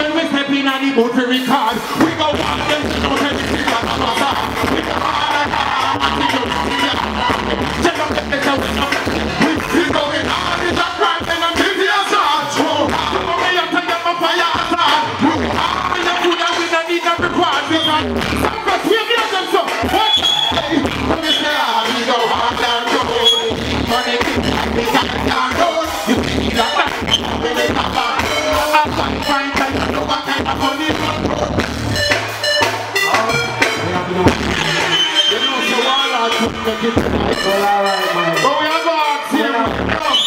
When we step in on the boat we record, we go walk them, don't tell the people that I'm star. We go hard, Check out the But we are going to see.